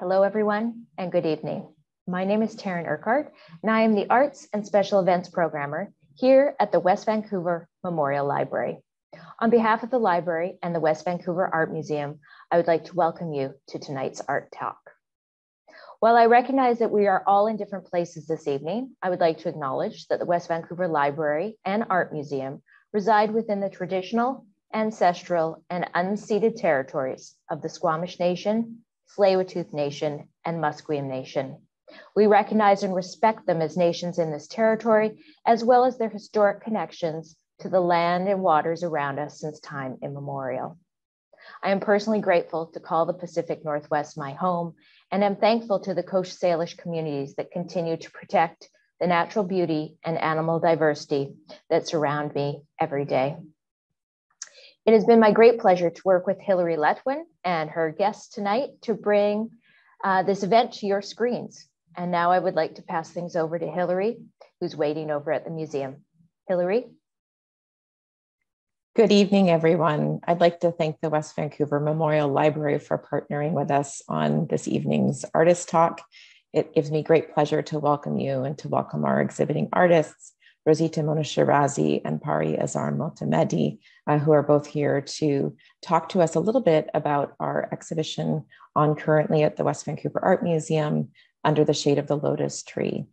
Hello, everyone, and good evening. My name is Taryn Urquhart, and I am the Arts and Special Events Programmer here at the West Vancouver Memorial Library. On behalf of the library and the West Vancouver Art Museum, I would like to welcome you to tonight's Art Talk. While I recognize that we are all in different places this evening, I would like to acknowledge that the West Vancouver Library and Art Museum reside within the traditional, ancestral, and unceded territories of the Squamish Nation, Tsleil-Waututh Nation, and Musqueam Nation. We recognize and respect them as nations in this territory, as well as their historic connections to the land and waters around us since time immemorial. I am personally grateful to call the Pacific Northwest my home, and am thankful to the Coast Salish communities that continue to protect the natural beauty and animal diversity that surround me every day. It has been my great pleasure to work with Hilary Letwin and her guests tonight to bring uh, this event to your screens. And now I would like to pass things over to Hilary, who's waiting over at the museum. Hilary? Good evening, everyone. I'd like to thank the West Vancouver Memorial Library for partnering with us on this evening's artist talk. It gives me great pleasure to welcome you and to welcome our exhibiting artists, Rozita Moinishirazi and Pari Azarm Motamedi, uh, who are both here to talk to us a little bit about our exhibition on currently at the West Vancouver Art Museum under the shade of the lotus tree.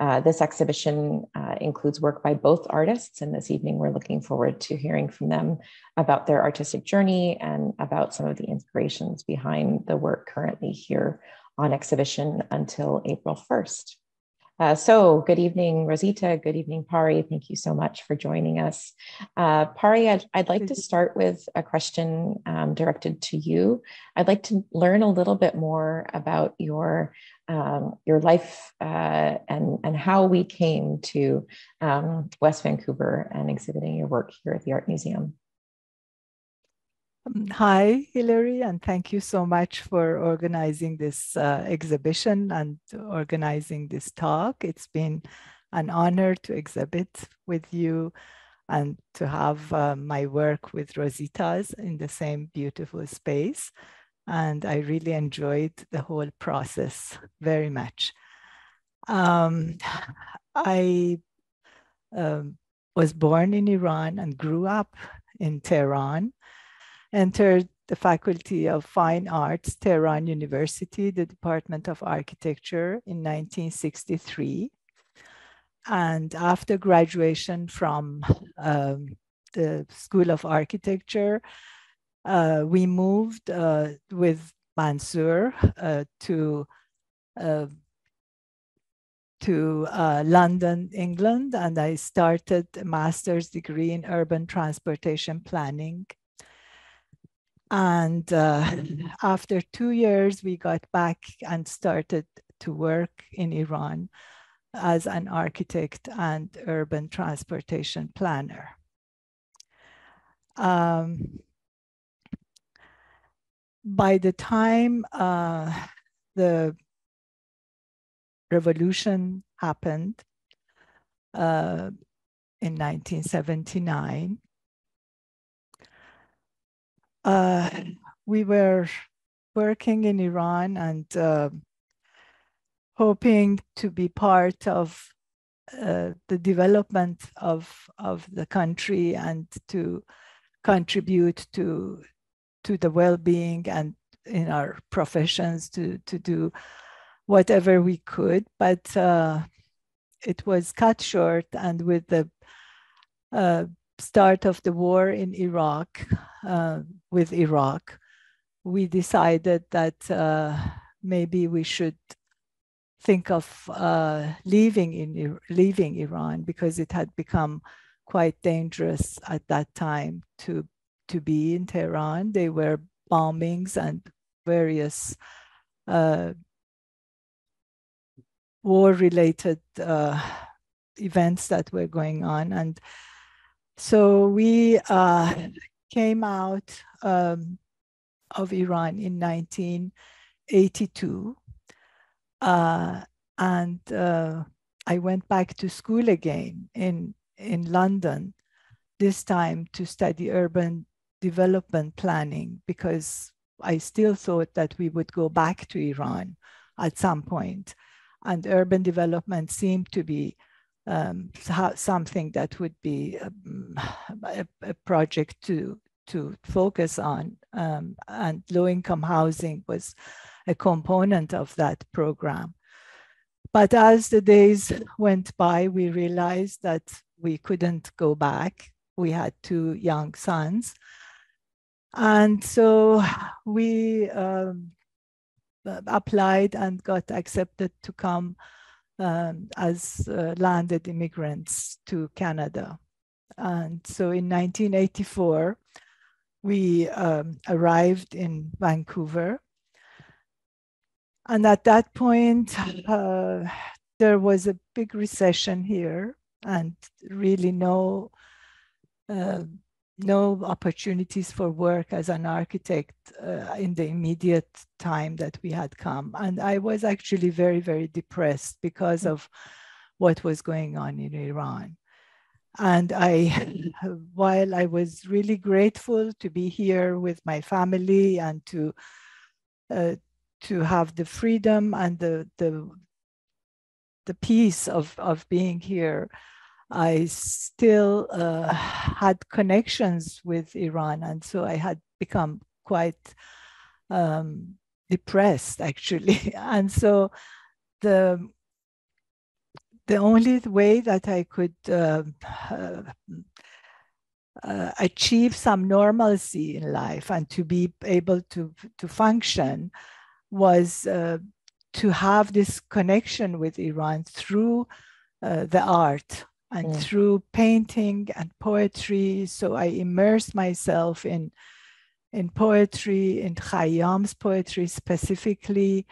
Uh, this exhibition uh, includes work by both artists, and this evening we're looking forward to hearing from them about their artistic journey and about some of the inspirations behind the work currently here on exhibition until April 1st. Uh, so, good evening, Rozita. Good evening, Pari. Thank you so much for joining us. Uh, Pari, I'd, I'd, like to start with a question um, directed to you. I'd like to learn a little bit more about your um, your life uh, and and how we came to um, West Vancouver and exhibiting your work here at the Art Museum. Hi, Hilary, and thank you so much for organizing this uh, exhibition and organizing this talk. It's been an honor to exhibit with you and to have uh, my work with Rozita's in the same beautiful space and I really enjoyed the whole process very much. Um, I um, was born in Iran and grew up in Tehran, entered the Faculty of Fine Arts, Tehran University, the Department of Architecture in 1963. And after graduation from um, the School of Architecture, uh, we moved uh, with Mansour uh, to uh, to uh, London, England, and I started a master's degree in urban transportation planning. And uh, after two years, we got back and started to work in Iran as an architect and urban transportation planner. Um, by the time uh, the revolution happened uh, in 1979, uh, we were working in Iran and uh, hoping to be part of uh, the development of, of the country and to contribute to to the well-being and in our professions to to do whatever we could. But uh, it was cut short and with the uh, start of the war in iraq uh, with iraq we decided that uh, maybe we should think of uh, leaving in leaving iran because it had become quite dangerous at that time to to be in Tehran. There were bombings and various uh, war-related uh, events that were going on. And so we uh, came out um, of Iran in 1982. Uh, and uh, I went back to school again in, in London, this time to study urban development planning because I still thought that we would go back to Iran at some point, and urban development seemed to be um, something that would be um, a, a, project to to focus on, um, and low-income housing was a component of that program. But as the days went by, we realized that we couldn't go back. We had two young sons. And so we um, applied and got accepted to come um, as uh, landed immigrants to Canada. And so in 1984, we um, arrived in Vancouver. And at that point, uh, there was a big recession here and really no uh, no opportunities for work as an architect uh, in the immediate time that we had come. And I was actually very, very depressed because of what was going on in Iran. And I, while I was really grateful to be here with my family and to uh, to have the freedom and the the the peace of of being here, I still uh, had connections with Iran. And so I had become quite um, depressed, actually. and so the the only way that I could uh, uh, uh, achieve some normalcy in life and to be able to to function was uh, to have this connection with Iran through uh, the art and mm. through painting and poetry. So I immersed myself in in poetry, in Khayyam's poetry specifically,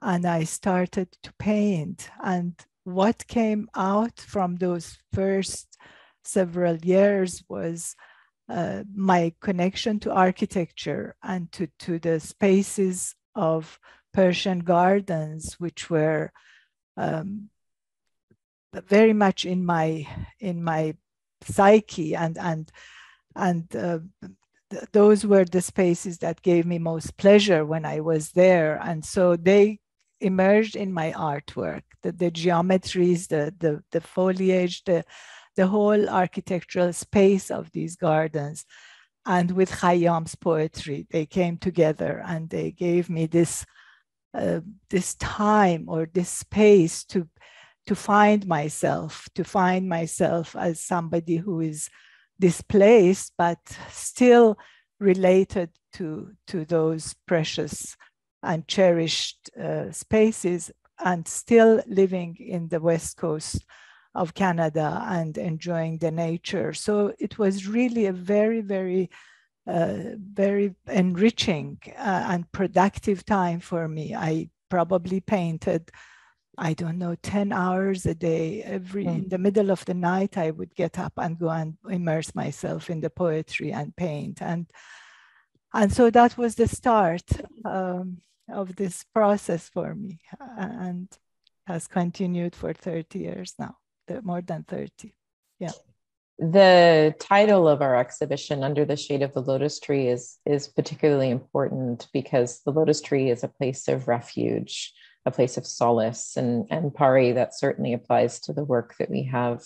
and I started to paint. And what came out from those first several years was uh, my connection to architecture and to, to the spaces of Persian gardens, which were um, very much in my in my psyche and and and uh, th- those were the spaces that gave me most pleasure when I was there. And so they emerged in my artwork the, the geometries the, the the foliage the the whole architectural space of these gardens. And with Khayyam's poetry they came together and they gave me this uh, this time or this space to to find myself, to find myself as somebody who is displaced, but still related to, to those precious and cherished uh, spaces and still living in the west coast of Canada and enjoying the nature. So it was really a very, very, uh, very enriching uh, and productive time for me. I probably painted I don't know, 10 hours a day. Every mm. in the middle of the night, I would get up and go and immerse myself in the poetry and paint. And and so that was the start um, of this process for me and has continued for 30 years now, more than 30. Yeah. The title of our exhibition, Under the Shade of the Lotus Tree, is, is particularly important because the lotus tree is a place of refuge a place of solace. And, and Pari, that certainly applies to the work that we have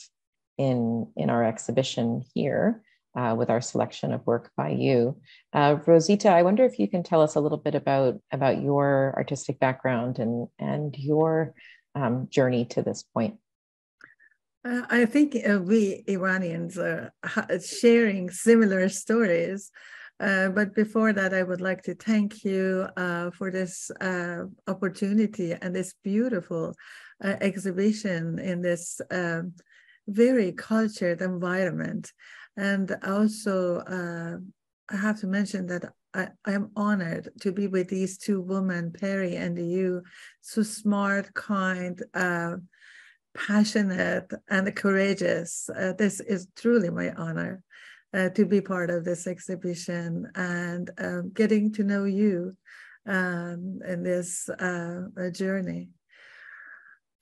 in, in our exhibition here uh, with our selection of work by you. Uh, Rozita, I wonder if you can tell us a little bit about, about your artistic background and, and your um, journey to this point. Uh, I think uh, we Iranians are sharing similar stories. Uh, but before that, I would like to thank you uh, for this uh, opportunity and this beautiful uh, exhibition in this um, very cultured environment. And also, uh, I have to mention that I, am honored to be with these two women, Pari and you, so smart, kind, passionate, and courageous. this is truly my honor uh, to be part of this exhibition and uh, getting to know you um, in this uh, journey.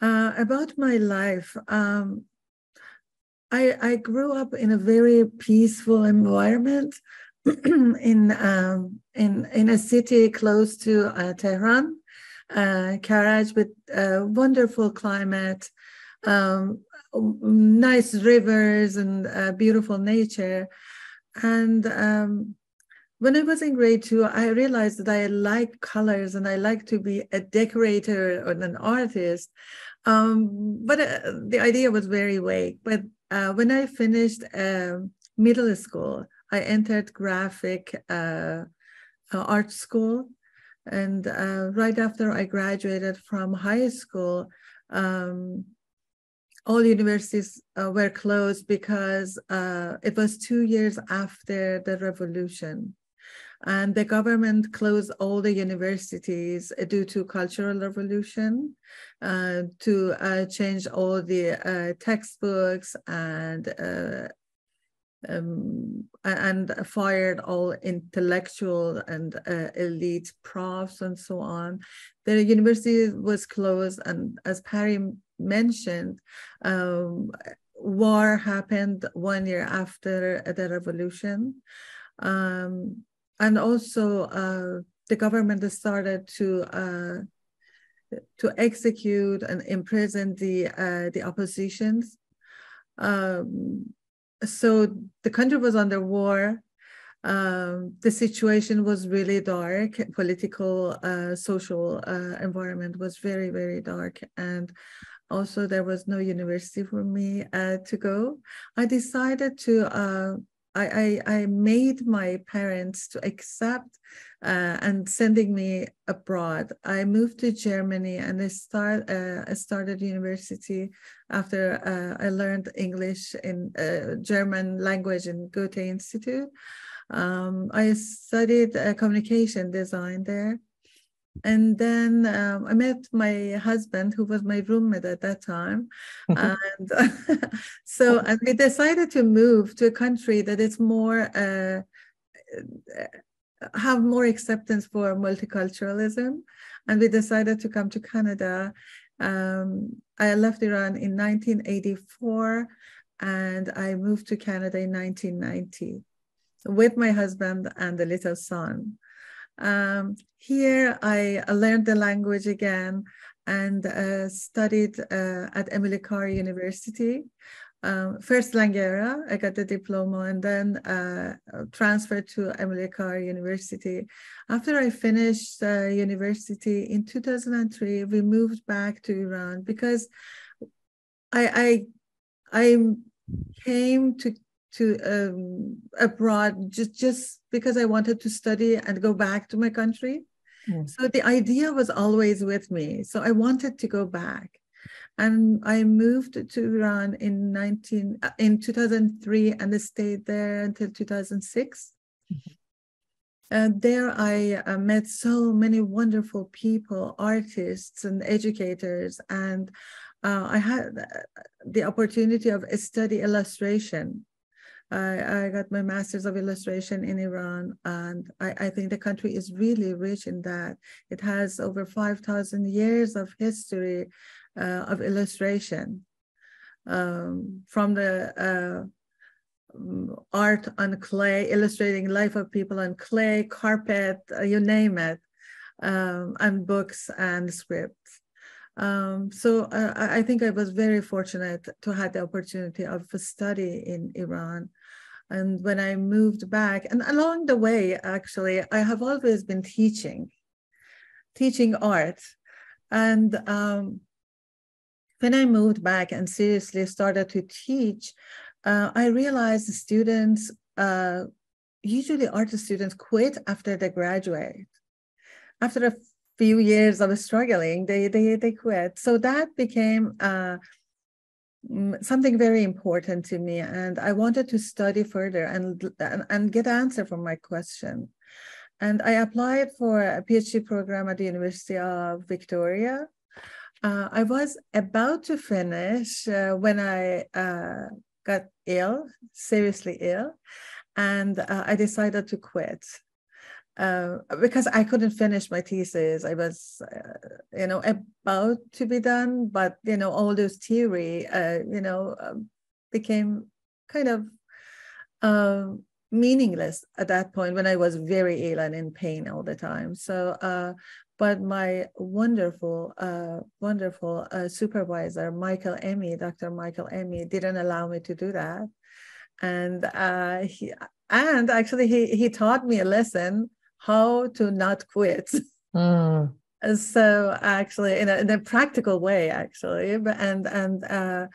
Uh, about my life, um, I, I, grew up in a very peaceful environment. in um, in in a city close to uh, Tehran, uh, Karaj, with a wonderful climate, um, nice rivers, and uh, beautiful nature. And um, when I was in grade two, I realized that I like colors and I like to be a decorator or an artist. Um, but uh, the idea was very vague. But uh, when I finished um, middle school, I entered graphic uh, uh art school. And uh, right after I graduated from high school, um, all universities uh, were closed because it was two years after the revolution and the government closed all the universities due to cultural revolution uh, to uh, change all the uh, textbooks and uh, um, and fired all intellectual and uh, elite profs and so on. The university was closed, and as Pari mentioned, um, war happened one year after the revolution. Um, and also uh, the government started to uh, to execute and imprison the uh, the oppositions. Um, so the country was under war. Um, the situation was really dark. Political, uh, social uh, environment was very, very dark, and also there was no university for me uh, to go. I decided to I, I, I made my parents to accept uh, and sending me abroad. I moved to Germany and I start uh, I started university after uh, I learned English in uh, German language in Goethe Institute. Um, I studied uh, communication design there. And then um, I met my husband, who was my roommate at that time. and so and we decided to move to a country that is more, uh, have more acceptance for multiculturalism. And we decided to come to Canada. Um, I left Iran in 1984 and I moved to Canada in 1990 with my husband and the little son. Um, here I learned the language again and uh, studied uh, at Emily Carr University. Um, first Langara, I got the diploma and then uh, transferred to Emily Carr University. After I finished university in 2003, we moved back to Iran because I, I, I came to to um, abroad just just because I wanted to study and go back to my country. Mm. So the idea was always with me. So I wanted to go back, and I moved to Iran in nineteen uh, in two thousand three, and I stayed there until two thousand six. Mm-hmm. And there I uh, met so many wonderful people, artists and educators, and uh, I had uh, the opportunity of study illustration I, I got my master's of illustration in Iran, and I, I think the country is really rich in that. It has over 5,000 years of history uh, of illustration um, from the uh, art on clay, illustrating life of people on clay, carpet, uh, you name it, um, and books and scripts. Um, so uh, I think I was very fortunate to have the opportunity of study in Iran. And when I moved back, and along the way, actually, I have always been teaching, teaching art. And um, when I moved back and seriously started to teach, uh, I realized the students, uh, usually art students, quit after they graduate. After a few years of struggling, they they they quit. So that became uh, something very important to me and i wanted to study further and, and, and get answer for my question. And i applied for a phd program at the university of victoria. Uh, i was about to finish uh, when i uh, got ill seriously ill and uh, i decided to quit uh, because I couldn't finish my thesis. I was, uh, you know, about to be done, but you know, all those theory, uh, you know, um, became kind of um, meaningless at that point when I was very ill and in pain all the time. So, uh, but my wonderful, uh, wonderful supervisor, Michael Emme, Dr. Michael Emme, didn't allow me to do that, and uh, he and actually he he taught me a lesson how to not quit. Mm. So actually, in a, in a practical way, actually, and and uh,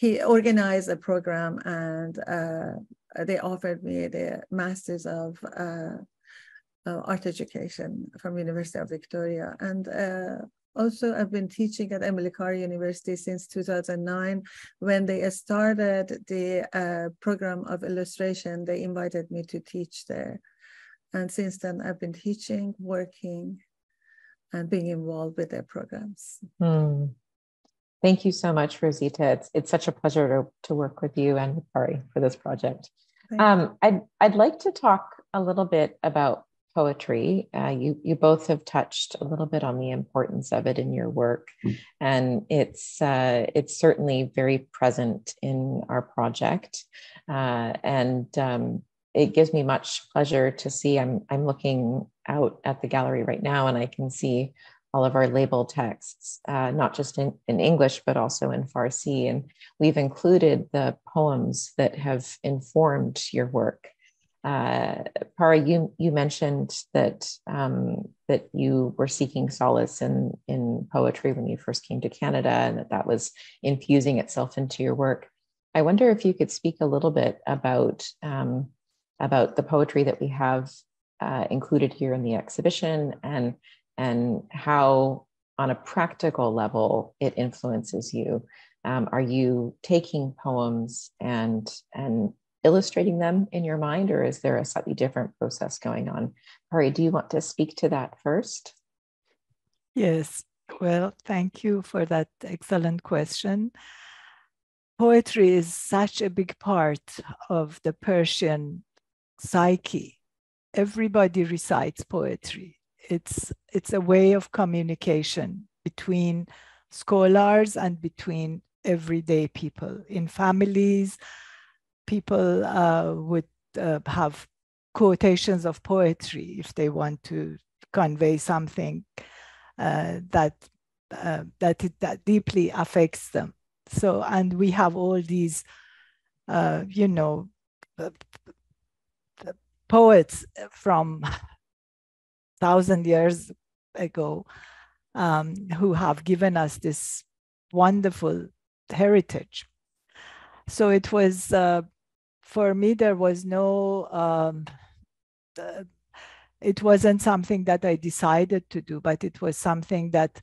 he organized a program and uh, they offered me the Masters of uh, Art Education from University of Victoria. And uh, also I've been teaching at Emily Carr University since 2009. When they started the uh, program of illustration, they invited me to teach there. And since then I've been teaching, working, and being involved with their programs. Hmm. Thank you so much, Rozita. It's, it's such a pleasure to, to work with you and with Pari for this project. Um, I'd, I'd like to talk a little bit about poetry. Uh, you, you both have touched a little bit on the importance of it in your work, mm. and it's, uh, it's certainly very present in our project. Uh, and um, it gives me much pleasure to see. I'm, I'm looking out at the gallery right now, and I can see all of our label texts, uh, not just in, in English, but also in Farsi. And we've included the poems that have informed your work. Uh, Pari, you, you mentioned that, um, that you were seeking solace in, in poetry when you first came to Canada and that that was infusing itself into your work. I wonder if you could speak a little bit about, um, about the poetry that we have uh, included here in the exhibition and and how, on a practical level, it influences you. Um, are you taking poems and and illustrating them in your mind, or is there a slightly different process going on? Pari, do you want to speak to that first? Yes. Well, thank you for that excellent question. Poetry is such a big part of the Persian psyche. Everybody recites poetry. It's it's a way of communication between scholars and between everyday people. In families people uh, would uh, have quotations of poetry if they want to convey something uh, that uh, that it, that deeply affects them. So and we have all these uh, you know poets from thousand years ago um, who have given us this wonderful heritage. So it was, uh, for me, there was no, um, uh, it wasn't something that I decided to do, but it was something that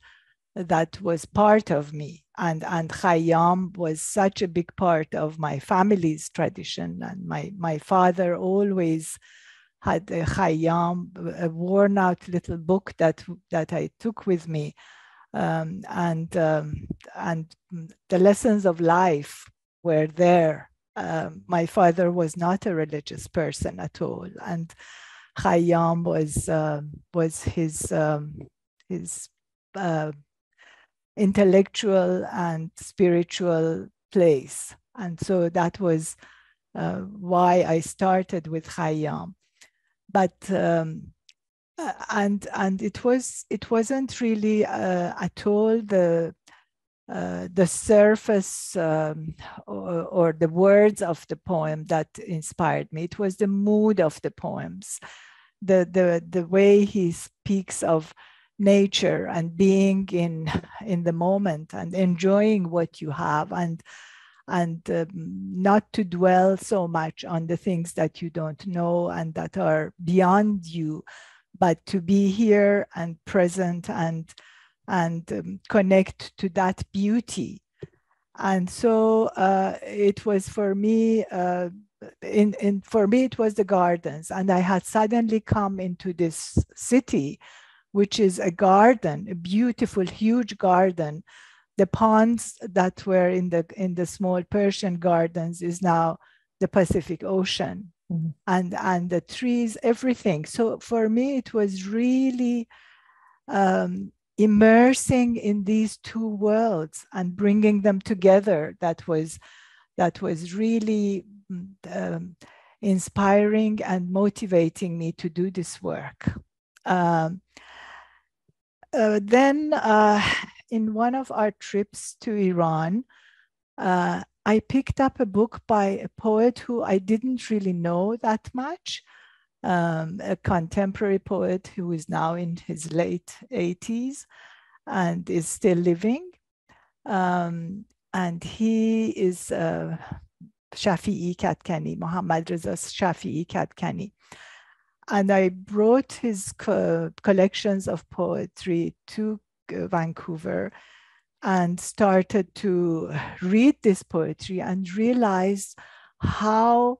that was part of me. And, and Khayyam was such a big part of my family's tradition. And my, my father always had a Khayyam, a worn out little book that, that I took with me. Um, and, um, and the lessons of life were there. Um, my father was not a religious person at all. And Khayyam was, uh, was his, um, his uh, intellectual and spiritual place. And so that was uh, why I started with Khayyam but um, uh, and and it was it wasn't really uh, at all the uh, the surface um, or, or, the words of the poem that inspired me. It was the mood of the poems, the the the way he speaks of nature and being in in the moment and enjoying what you have and and um, not to dwell so much on the things that you don't know and that are beyond you, but to be here and present and and um, connect to that beauty. And so uh, it was for me. Uh, in, in for me it was the gardens and i had suddenly come into this city which is a garden a beautiful huge garden the ponds that were in the in the small Persian gardens is now the Pacific Ocean. Mm-hmm. And and the trees, everything. So for me, it was really um, immersing in these two worlds and bringing them together. That was that was really um, inspiring and motivating me to do this work. Um, uh, then, uh, in one of our trips to Iran, uh, I picked up a book by a poet who I didn't really know that much, um, a contemporary poet who is now in his late 80s and is still living. Um, and he is uh, Shafi'i Kadkani, Muhammad Reza Shafi'i Kadkani. And I brought his co- collections of poetry to uh, Vancouver and started to read this poetry and realized how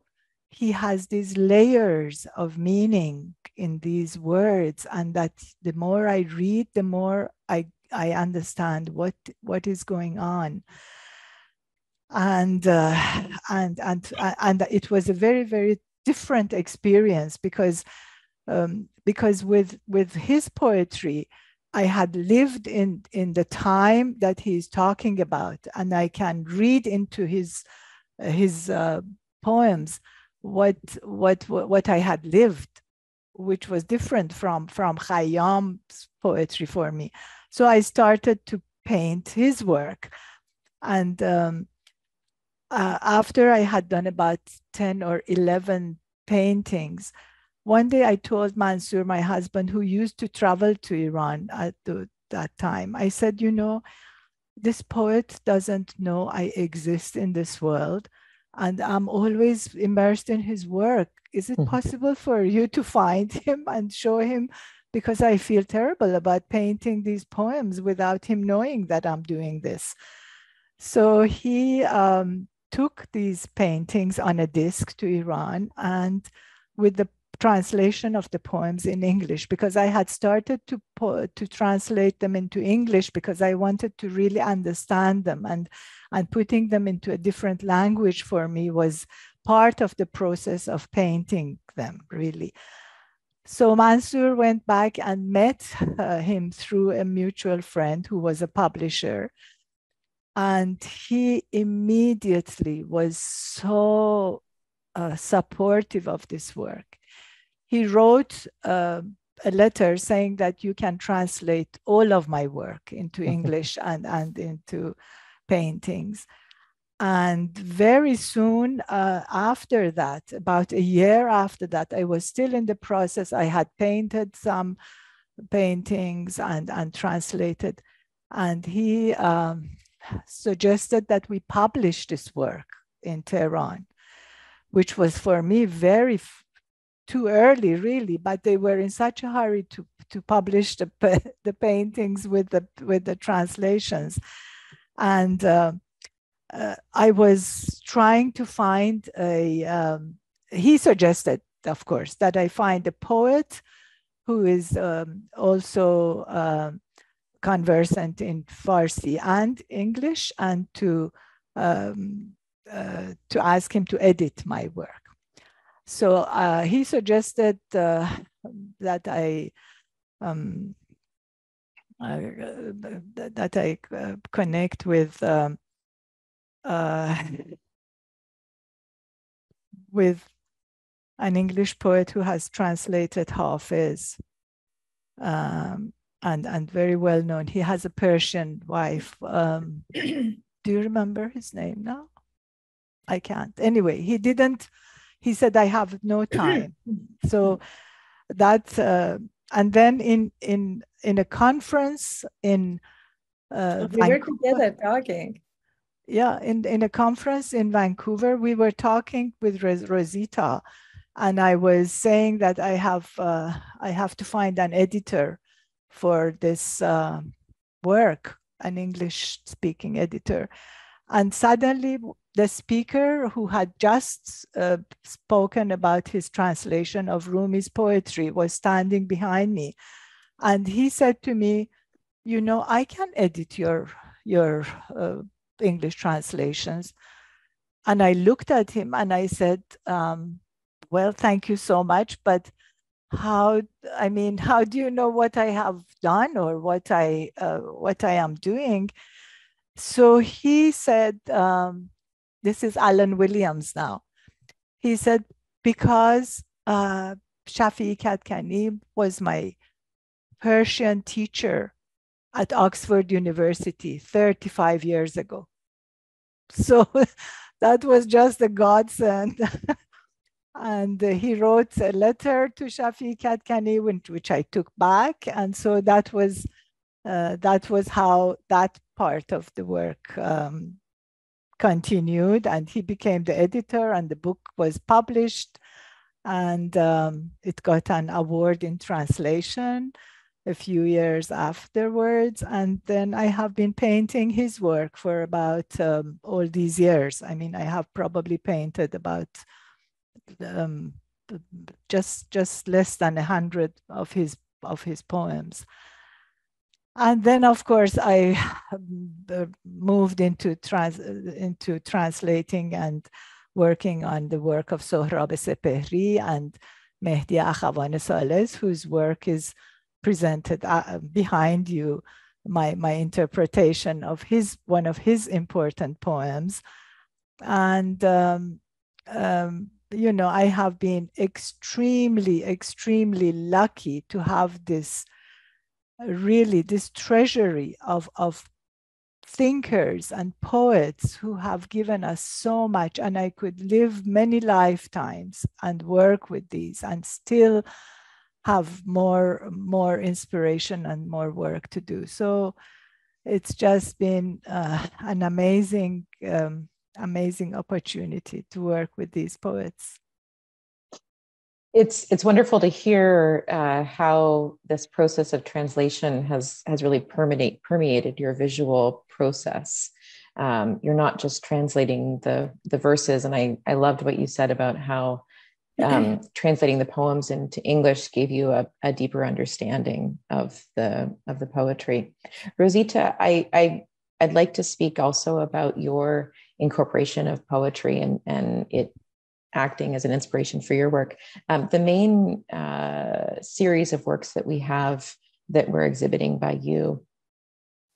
he has these layers of meaning in these words and that the more i read the more i i understand what what is going on. And uh, and and and it was a very very different experience because um, because with with his poetry I had lived in, in the time that he's talking about, and I can read into his, his uh, poems what, what, what I had lived, which was different from, from Khayyam's poetry for me. So I started to paint his work. And um, uh, after I had done about 10 or 11 paintings, one day I told Mansour, my husband, who used to travel to Iran at the, that time, I said, you know, this poet doesn't know I exist in this world, and I'm always immersed in his work. Is it mm-hmm. possible for you to find him and show him? Because I feel terrible about painting these poems without him knowing that I'm doing this. So he um, took these paintings on a disc to Iran and with the translation of the poems in English because I had started to to translate them into English because I wanted to really understand them and and putting them into a different language for me was part of the process of painting them really. So Mansour went back and met uh, him through a mutual friend who was a publisher. And he immediately was so uh, supportive of this work he wrote uh, a letter saying that you can translate all of my work into English and, and into paintings. And very soon uh, after that, about a year after that, I was still in the process. I had painted some paintings and, and translated. And he um, suggested that we publish this work in Tehran, which was for me very too early, really, but they were in such a hurry to, to publish the, the paintings with the, with the translations. And uh, uh, I was trying to find a, um, he suggested, of course, that I find a poet who is um, also uh, conversant in Farsi and English, and to um, uh, to ask him to edit my work. So uh, he suggested uh, that I um, uh, that I uh, connect with um, uh, with an English poet who has translated Hafiz um, and and very well known. He has a Persian wife. Um, do you remember his name now? I can't. Anyway, he didn't he said i have no time so that uh, and then in in in a conference in uh, we were together talking yeah in in a conference in vancouver we were talking with rozita and i was saying that i have uh, i have to find an editor for this uh, work an english speaking editor and suddenly the speaker who had just uh, spoken about his translation of Rumi's poetry was standing behind me. And he said to me, you know, I can edit your, your uh, English translations. And I looked at him and I said, um, well, thank you so much, but how, I mean, how do you know what I have done or what I, uh, what I am doing? So he said, um, this is Alan Williams now. He said, because uh, Shafi Kadkani was my Persian teacher at Oxford University 35 years ago. So that was just a godsend. and he wrote a letter to Shafi Kadkani, which I took back. And so that was uh, that was how that part of the work um, continued. And he became the editor, and the book was published, and um, it got an award in translation a few years afterwards. And then I have been painting his work for about um, all these years. I mean, I have probably painted about um, just just less than a hundred of his of his poems. And then, of course, I moved into trans into translating and working on the work of Sohrab Sepehri and Mehdi Akhavan Sales, whose work is presented uh, behind you my my interpretation of his one of his important poems and um, um, you know i have been extremely extremely lucky to have this really this treasury of of thinkers and poets who have given us so much and i could live many lifetimes and work with these and still have more more inspiration and more work to do. So it's just been uh, an amazing um, amazing opportunity to work with these poets. It's it's wonderful to hear uh, how this process of translation has has really permeate, permeated your visual process. Um, you're not just translating the the verses, and I I loved what you said about how um, translating the poems into English gave you a, a, deeper understanding of the of the poetry. Rozita, I, I I'd like to speak also about your incorporation of poetry and and it acting as an inspiration for your work. Um, the main uh, series of works that we have that we're exhibiting by you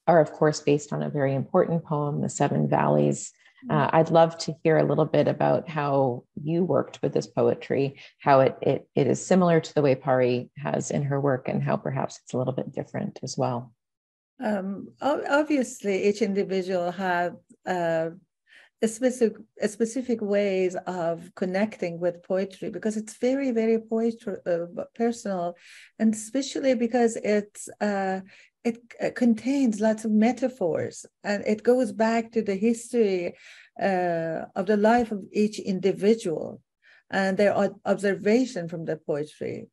are, of course, based on a very important poem, The Seven Valleys, uh, I'd love to hear a little bit about how you worked with this poetry, how it, it, it is similar to the way Pari has in her work, and how perhaps it's a little bit different as well. Um, obviously, each individual had uh, a specific, a specific ways of connecting with poetry because it's very, very poetry, uh, personal, and especially because it's uh, it uh, contains lots of metaphors and it goes back to the history uh, of the life of each individual and their observation from the poetry.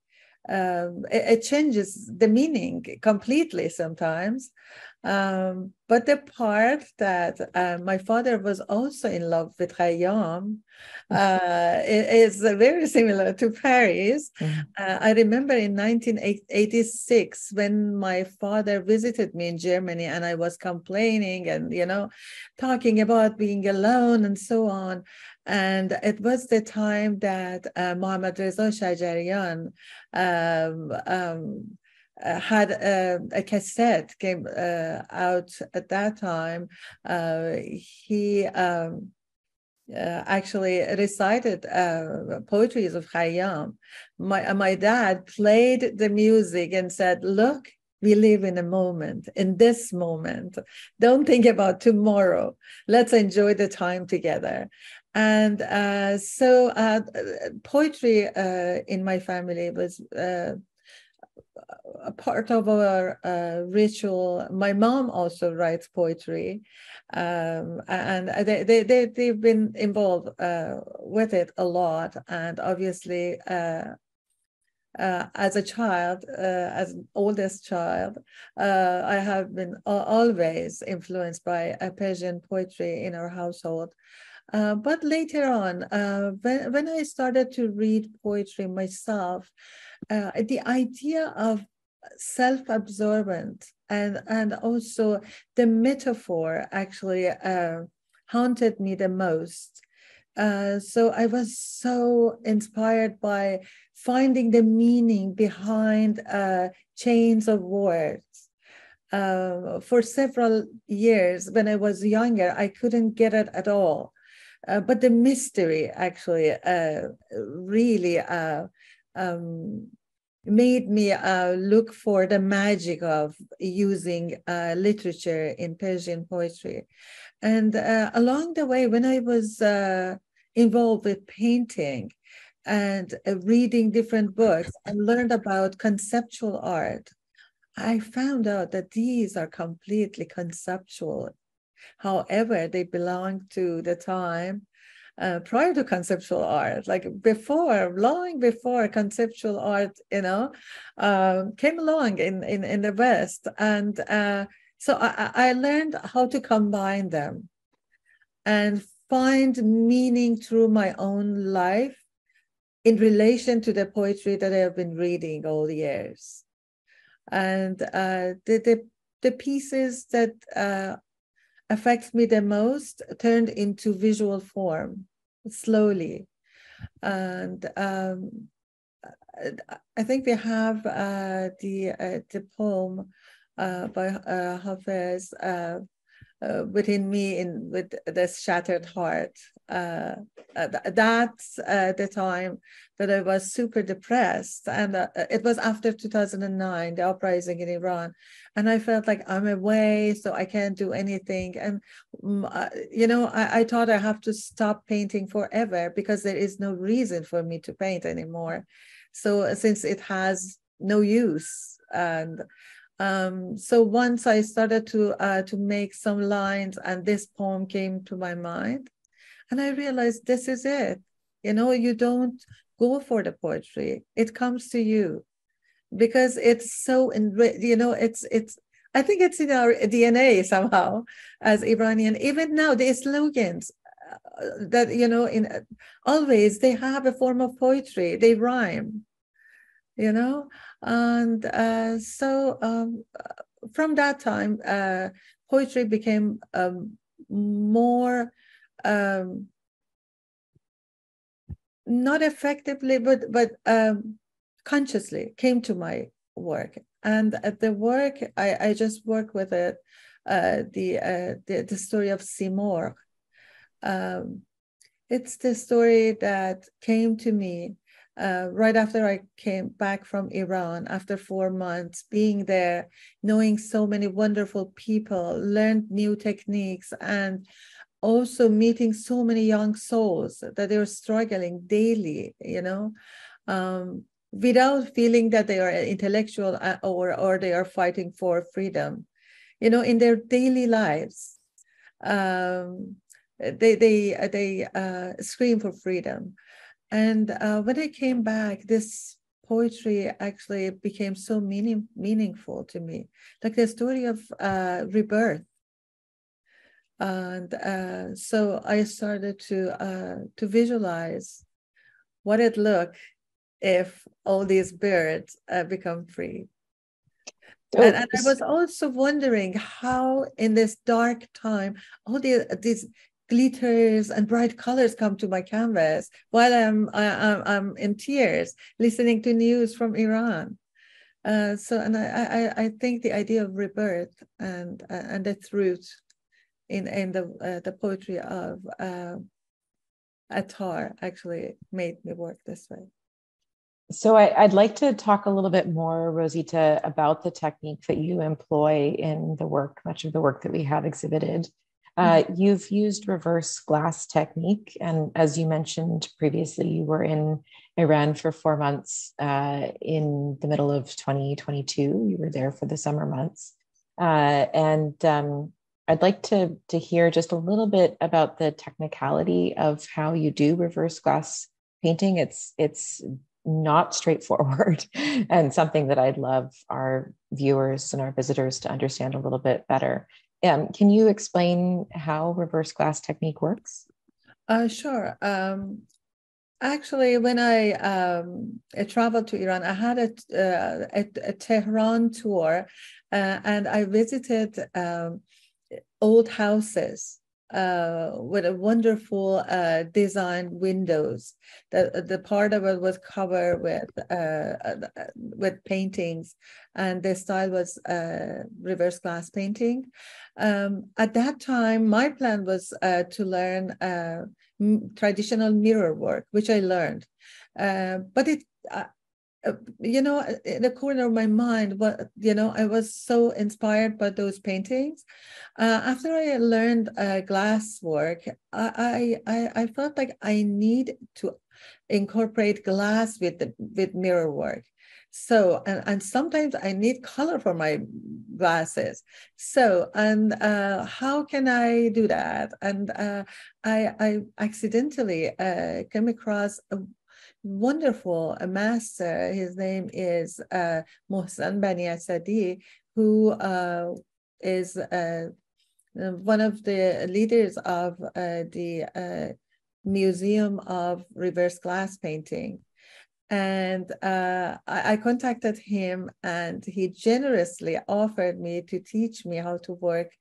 Um, it, it, changes the meaning completely sometimes. Um, but the part that uh, my father was also in love with Khayyam uh, is very similar to Pari's. Mm-hmm. Uh, I remember in 1986 when my father visited me in Germany and I was complaining and, you know, talking about being alone and so on. And it was the time that uh, Mohammad Reza Shajarian um, um, uh, had a, a, cassette came uh, out at that time. Uh, he um, uh, actually recited uh, poetries of Khayyam. My, my dad played the music and said, look, we live in a moment, in this moment. Don't think about tomorrow. Let's enjoy the time together. And uh, so poetry in my family was a part of our uh, ritual. My mom also writes poetry, um, and they, they, they, they've been involved uh, with it a lot. And obviously, uh, uh as a child, uh, as an oldest child, uh, I have been always influenced by Persian poetry in our household. Uh, but later on, uh, when, when I started to read poetry myself, uh, the idea of self-absorbent and and also the metaphor actually uh, haunted me the most. Uh, so i was so inspired by finding the meaning behind uh, chains of words. Uh, for several years when i was younger i couldn't get it at all. Uh, but the mystery actually uh, really uh, um, made me uh, look for the magic of using uh, literature in Persian poetry. And uh, along the way, when I was involved with painting and reading different books and learned about conceptual art, I found out that these are completely conceptual. However, they belong to the time uh, prior to conceptual art, like before, long before conceptual art, you know, uh, came along in, in, in the West. And uh, so I, I learned how to combine them and find meaning through my own life in relation to the poetry that I have been reading all the years and uh, the, the, the pieces that uh, affect me the most turned into visual form slowly and um, I think we have uh, the uh, the poem uh, by uh, Hafez uh, uh, within me in with this shattered heart. Uh, uh, that's uh, the time that I was super depressed, and uh, it was after 2009, the uprising in Iran, and I felt like I'm away, so I can't do anything. And um, you know, I, I thought I have to stop painting forever because there is no reason for me to paint anymore. So since it has no use, and um, so once I started to uh, to make some lines, and this poem came to my mind, and I realized this is it. You know, you don't go for the poetry; it comes to you, because it's so you know it's it's. I think it's in our DNA somehow as Iranian. Even now, the slogans uh, that you know in always they have a form of poetry. They rhyme you know and uh, so um, from that time uh, poetry became um, more um, not effectively but but um, consciously came to my work and at the work i, I just work with it uh, the, uh, the, the story of Simorgh. Um, it's the story that came to me uh, right after I came back from Iran, after four months, being there, knowing so many wonderful people, learned new techniques, and also meeting so many young souls that they're struggling daily, you know, um, without feeling that they are intellectual uh, or, or they are fighting for freedom. You know, in their daily lives, um, they they they uh, scream for freedom and uh, when I came back, this poetry actually became so meaning, meaningful to me, like the story of uh, rebirth. And uh, so I started to uh, to visualize what it look if all these birds uh, become free. Oh, and, and, I was also wondering how, in this dark time, all the, these glitters and bright colors come to my canvas while I'm I, am i I'm in tears listening to news from Iran. Uh, so and I, I I think the idea of rebirth and uh, and its truth in in the uh, the poetry of uh, Attar actually made me work this way. So I, would like to talk a little bit more, Rozita, about the technique that you employ in the work, much of the work that we have exhibited. Uh, mm-hmm. you've used reverse glass technique. And as you mentioned previously, you were in Iran for four months uh, in the middle of 2022. You were there for the summer months. Uh, and um, I'd like to, to hear just a little bit about the technicality of how you do reverse glass painting. It's, it's not straightforward and something that I'd love our viewers and our visitors to understand a little bit better. Um, can you explain how reverse glass technique works? Uh, sure. Um, actually, when I, um, I, traveled to Iran, I had a, uh, a, a Tehran tour uh, and I visited um, old houses uh, with a wonderful uh, design windows. The, the part of it was covered with uh, uh with paintings, and the style was uh, reverse glass painting. Um, at that time, my plan was uh, to learn traditional mirror work, which I learned. But it, you know, in the corner of my mind, what you know, I was so inspired by those paintings. Uh, after I learned uh, glass work, I, I I felt like I need to incorporate glass with the, with mirror work. So, and, and sometimes I need color for my glasses. So, and uh, how can I do that? And uh, I, I accidentally uh, came across a wonderful master. His name is uh, Mohsen Bani Asadi, who uh, is uh, one of the leaders of uh, the uh, Museum of Reverse Glass Painting. And uh, I, I, contacted him, and he generously offered me to teach me how to work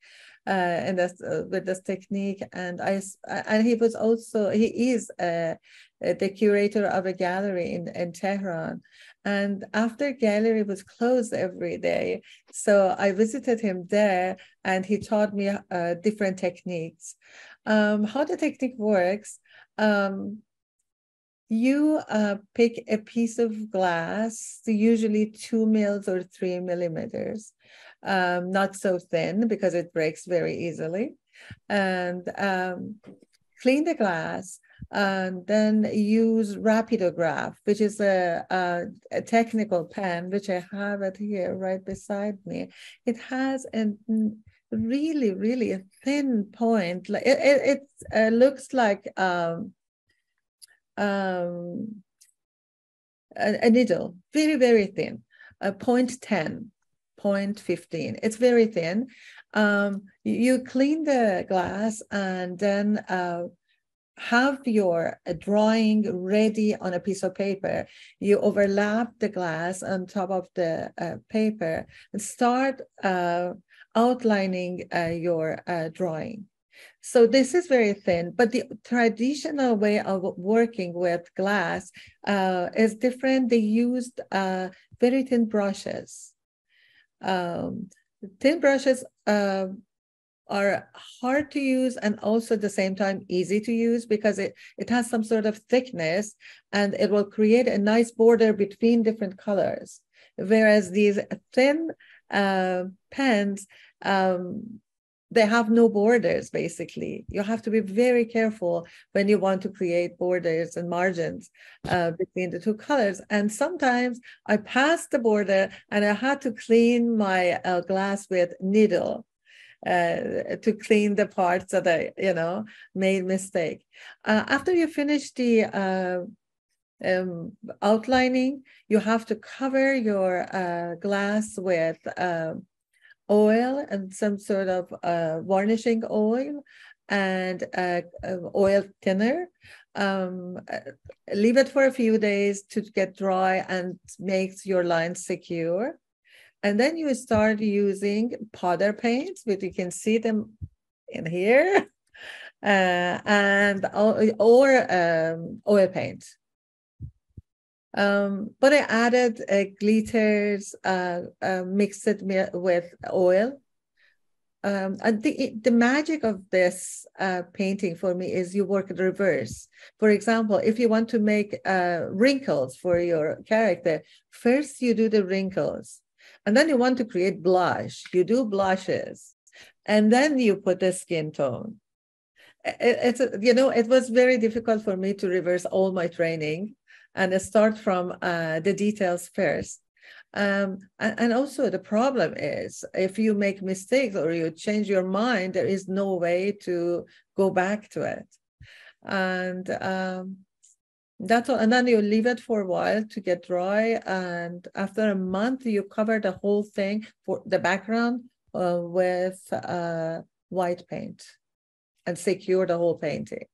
uh, and this, uh, with this technique. And I and he was also he is uh, the curator of a gallery in, in Tehran. And after gallery was closed every day, so I visited him there, and he taught me uh, different techniques. Um, how the technique works. Um, you uh, pick a piece of glass, usually two mils or three millimeters, um, not so thin because it breaks very easily, and um, clean the glass. And then use Rapidograph, which is a, a, a, technical pen, which I have it here right beside me. It has a really, really a thin point. It, it, it uh, looks like um, um, a, a, needle, very, very thin, a 0.10, 0.15. It's very thin. Um, you clean the glass and then uh, have your uh, drawing ready on a piece of paper. You overlap the glass on top of the uh, paper and start uh, outlining uh, your uh, drawing. So this is very thin, but the traditional way of working with glass uh, is different. They used uh, very thin brushes. Um, thin brushes uh, are hard to use and also at the same time easy to use because it, it has some sort of thickness and it will create a nice border between different colors. Whereas these thin uh, pens, um, they have no borders basically. You have to be very careful when you want to create borders and margins uh, between the two colors. And sometimes i passed the border and i had to clean my uh, glass with needle uh, to clean the parts that i you know made mistake. Uh, after you finish the uh, um, outlining you have to cover your uh, glass with oil and some sort of uh, varnishing oil and uh, oil thinner. Um, uh, leave it for a few days to get dry and makes your lines secure. And then you start using powder paints, which you can see them in here, uh, and or um, oil paint. Um, but I added uh, glitters, uh, uh, mixed it with oil. Um, and the, the magic of this uh, painting for me is you work the reverse. For example, if you want to make uh, wrinkles for your character, first you do the wrinkles. And then you want to create blush, you do blushes. And then you put the skin tone. It, it's, you know, it was very difficult for me to reverse all my training and start from uh, the details first. Um, and, also the problem is if you make mistakes or you change your mind, there is no way to go back to it. And um, that's all. And then you leave it for a while to get dry. And after a month, you cover the whole thing for the background uh, with uh, white paint and secure the whole painting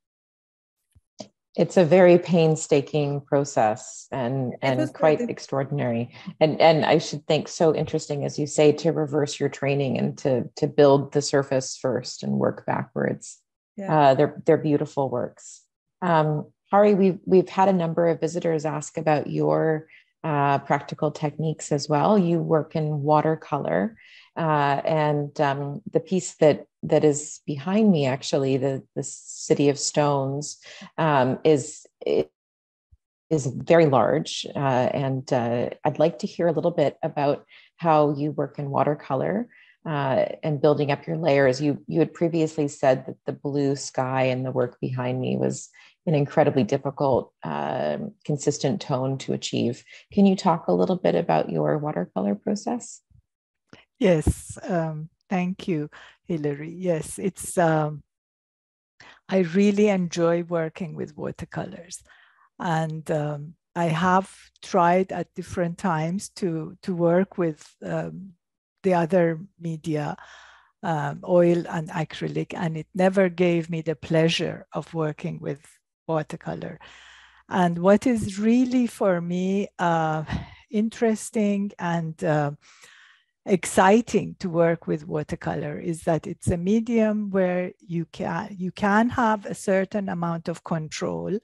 it's a very painstaking process and and quite extraordinary. And and i should think so interesting as you say to reverse your training and to to build the surface first and work backwards. Yeah. uh, they're they're beautiful works. Um, Pari we've we've had a number of visitors ask about your uh, practical techniques as well. You work in watercolor Uh, and um, the piece that that is behind me, actually, the the City of Stones, um, is is very large. Uh, and uh, I'd like to hear a little bit about how you work in watercolor uh, and building up your layers. You you had previously said that the blue sky and the work behind me was an incredibly difficult, uh, consistent tone to achieve. Can you talk a little bit about your watercolor process? Yes, um, thank you, Hilary. Yes, it's. Um, I really enjoy working with watercolors, and um, I have tried at different times to to work with um, the other media, um, oil and acrylic, and it never gave me the pleasure of working with watercolor. And what is really for me uh, interesting and uh, exciting to work with watercolor is that it's a medium where you can you can have a certain amount of control,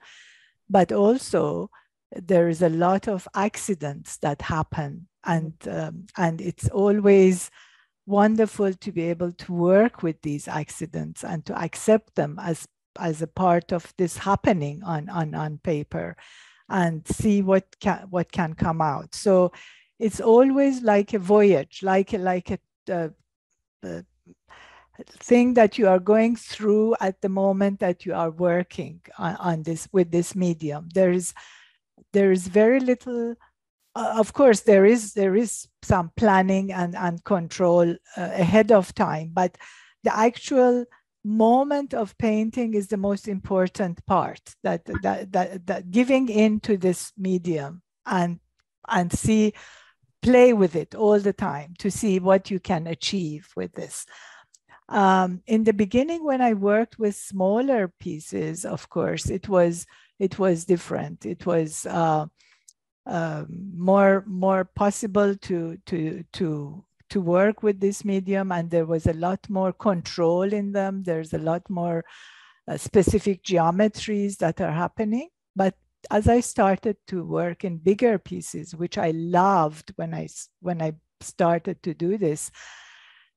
but also there is a lot of accidents that happen and um, and it's always wonderful to be able to work with these accidents and to accept them as as a part of this happening on on on paper and see what can what can come out. So it's always like a voyage like like a, a, a thing that you are going through at the moment that you are working on, on this with this medium. There is there is very little uh, of course there is there is some planning and and control uh, ahead of time but the actual moment of painting is the most important part that that that, that giving into this medium and and see play with it all the time to see what you can achieve with this. Um, in the beginning when i worked with smaller pieces of course it was it was different. It was uh, um, more more possible to to to to work with this medium and there was a lot more control in them. There's a lot more uh, specific geometries that are happening. But as i started to work in bigger pieces which i loved when i when i started to do this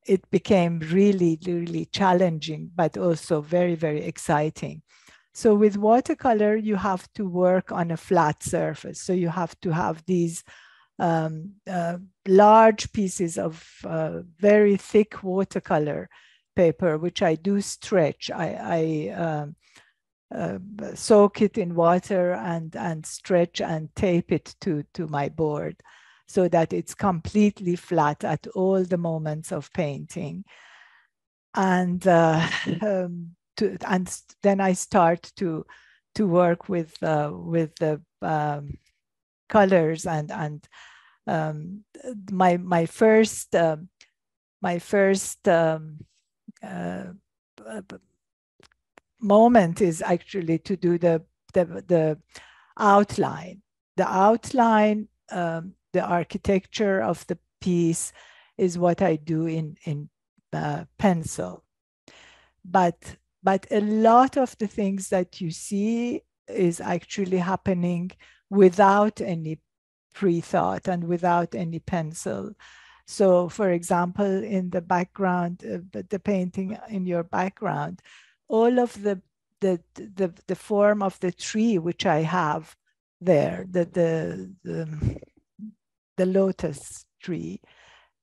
it became really really challenging but also very very exciting so with watercolor, you have to work on a flat surface. So you have to have these um, uh, large pieces of uh, very thick watercolor paper, which I do stretch. I, I um, uh, soak it in water and, and stretch and tape it to, to my board so that it's completely flat at all the moments of painting. And uh, um, to and then I start to to work with uh, with the um, colors and and um, my my first um, my first um, uh, moment is actually to do the the, the outline the outline um, the architecture of the piece is what I do in in uh, pencil but but a lot of the things that you see is actually happening without any pre-thought and without any pencil. So for example, in the background, uh, the painting in your background, all of the, the, the, the form of the tree, which I have there, the, the, the, the lotus tree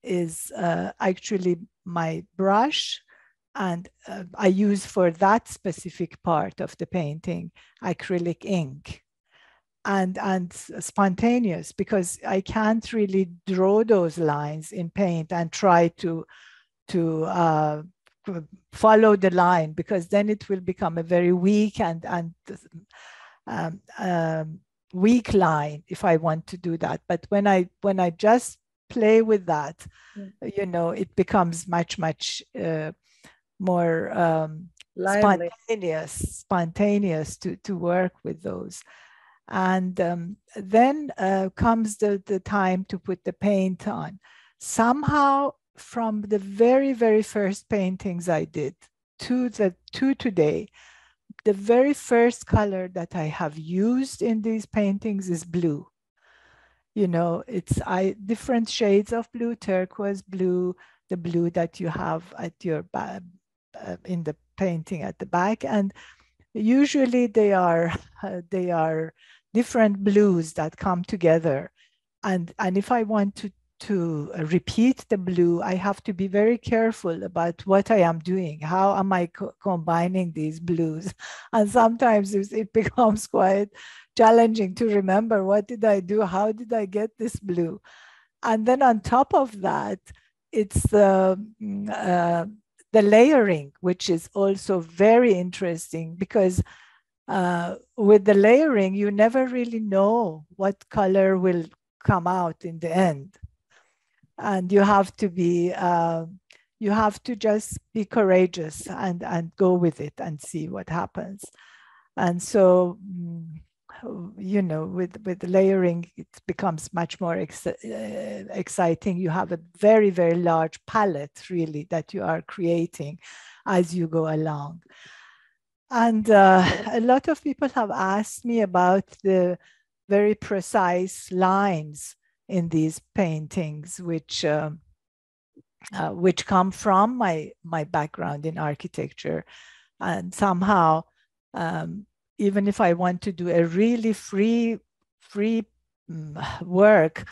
is uh, actually my brush and uh, I use for that specific part of the painting acrylic ink. And and spontaneous because I can't really draw those lines in paint and try to to uh, follow the line because then it will become a very weak and and um, um, weak line if I want to do that. But when I when I just play with that, mm. you know, it becomes much much uh, more um, spontaneous, spontaneous to, to work with those. And um, then uh, comes the, the time to put the paint on. Somehow, from the very, very first paintings I did to the to today, the very first color that I have used in these paintings is blue. You know, it's I different shades of blue, turquoise blue, the blue that you have at your uh, in the painting at the back. And usually they are uh, they are different blues that come together. And, and if I want to to repeat the blue, I have to be very careful about what I am doing. How am I co combining these blues? And sometimes it becomes quite challenging to remember what did I do? How did I get this blue? And then on top of that, it's the, uh, the layering, which is also very interesting because uh, with the layering, you never really know what color will come out in the end and you have to be uh, you have to just be courageous and and go with it and see what happens. And so mm, you know with with layering it becomes much more ex- uh, exciting. You have a very very large palette really that you are creating as you go along. And uh, a lot of people have asked me about the very precise lines in these paintings, which uh, uh, which come from my my background in architecture, and somehow, um, even if I want to do a really free free mm, work,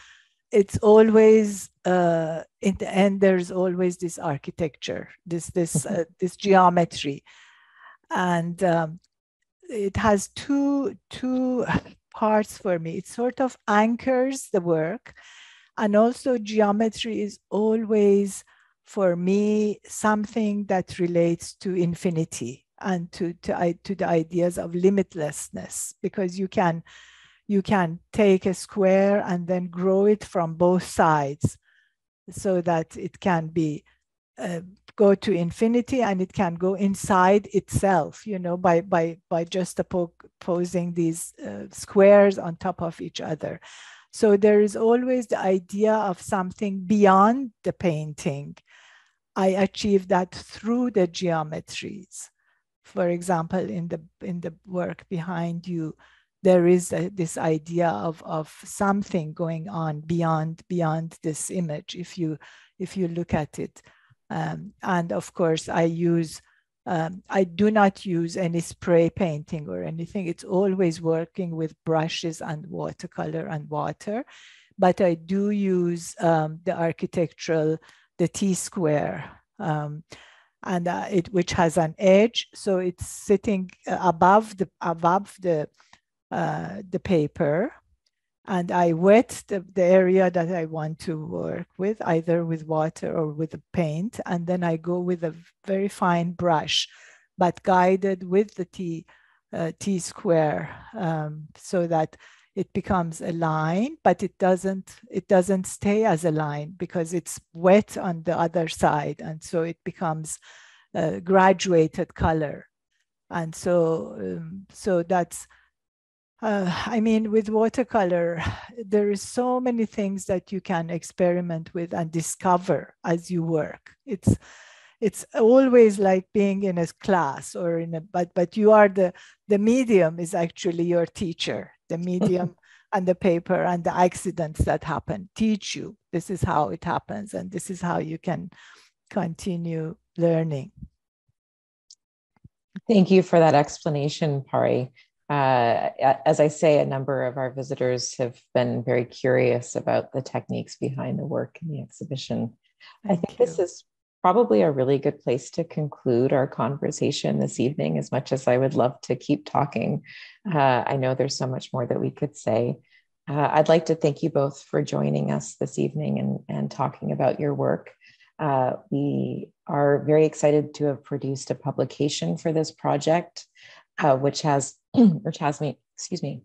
it's always uh, in the end there's always this architecture, this this uh, this geometry, and um, it has two two parts for me. It sort of anchors the work. And also, geometry is always, for me, something that relates to infinity and to, to, to the ideas of limitlessness, because you can, you can take a square and then grow it from both sides so that it can be uh, go to infinity and it can go inside itself you know by by by just posing these uh, squares on top of each other. So there is always the idea of something beyond the painting. I achieve that through the geometries. For example in the in the work behind you there is a, this idea of of something going on beyond beyond this image if you if you look at it um, and of course, I use, um, I do not use any spray painting or anything. It's always working with brushes and watercolor and water. But I do use um, the architectural, the T-square, um, and uh, it which has an edge, so it's sitting above the above the uh, the paper, and I wet the, the area that I want to work with, either with water or with a paint. And then I go with a very fine brush, but guided with the T, uh, T square um, so that it becomes a line, but it doesn't, it doesn't stay as a line because it's wet on the other side. And so it becomes a graduated color. And so, um, so that's, uh, I mean, with watercolor, there is so many things that you can experiment with and discover as you work. It's it's always like being in a class or in a but but you are the the medium is actually your teacher. The medium and the paper and the accidents that happen teach you this is how it happens and this is how you can continue learning. Thank you for that explanation, Pari uh, as I say, a number of our visitors have been very curious about the techniques behind the work in the exhibition. Thank I think you. this is probably a really good place to conclude our conversation this evening, as much as I would love to keep talking. Uh, I know there's so much more that we could say. Uh, I'd like to thank you both for joining us this evening and, and talking about your work. Uh, we are very excited to have produced a publication for this project, uh, which has which has me, excuse me,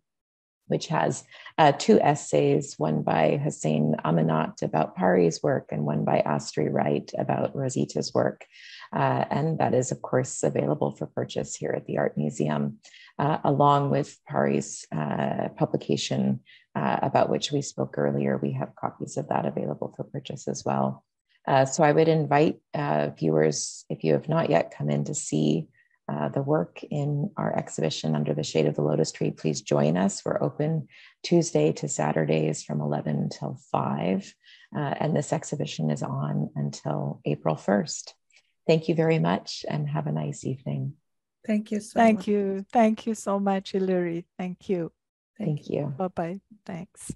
which has uh, two essays, one by Hussein Amanat about Pari's work and one by Astri Wright about Rozita's work. Uh, and that is, of course, available for purchase here at the Art Museum, uh, along with Pari's uh, publication uh, about which we spoke earlier. We have copies of that available for purchase as well. Uh, so I would invite viewers, if you have not yet come in to see uh, the work in our exhibition under the shade of the lotus tree, please join us. We're open Tuesday to Saturdays from 11 until 5. Uh, and this exhibition is on until April 1st. Thank you very much and have a nice evening. Thank you so Thank much. you. Thank you so much, Hilary. Thank you. Thank, Thank you. you. Bye bye. Thanks.